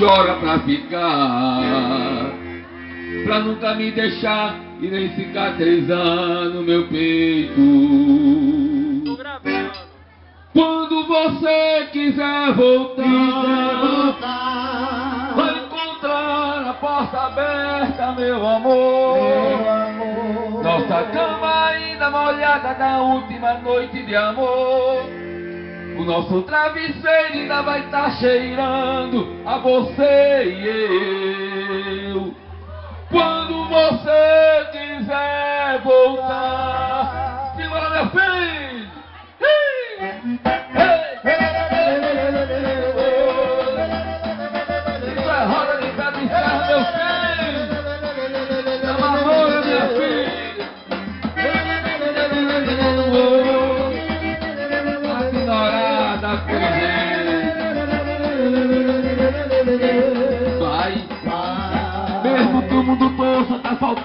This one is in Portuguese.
chora pra ficar, pra nunca me deixar e nem cicatrizar no meu peito. Quando você quiser voltar, voltar, vai encontrar a porta aberta, meu amor. meu amor. Nossa cama ainda molhada da última noite de amor. O nosso travesseiro ainda vai estar cheirando a você e eu. Quando você quiser voltar, segura meu filho! Mesmo que o mundo todo tá faltando.